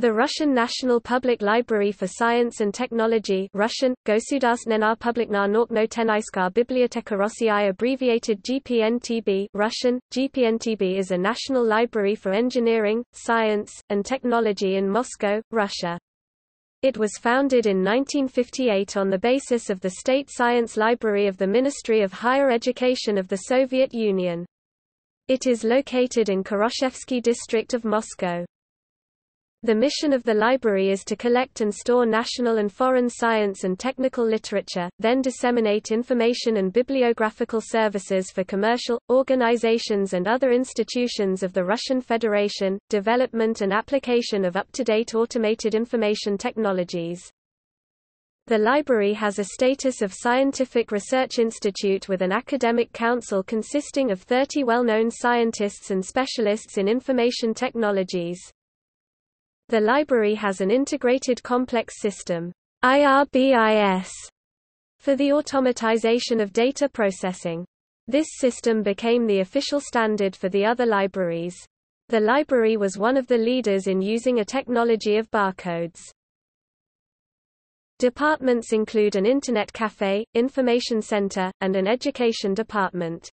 The Russian National Public Library for Science and Technology Russian, Государственная публичная научно-техническая библиотека abbreviated GPNTB Russian, GPNTB is a national library for engineering, science, and technology in Moscow, Russia. It was founded in 1958 on the basis of the State Science Library of the Ministry of Higher Education of the Soviet Union. It is located in Koroshevsky district of Moscow. The mission of the library is to collect and store national and foreign science and technical literature, then disseminate information and bibliographical services for commercial, organizations and other institutions of the Russian Federation, development and application of up-to-date automated information technologies. The library has a status of scientific research institute with an academic council consisting of 30 well-known scientists and specialists in information technologies. The library has an integrated complex system IRBIS, for the automatization of data processing. This system became the official standard for the other libraries. The library was one of the leaders in using a technology of barcodes. Departments include an Internet cafe, information center, and an education department.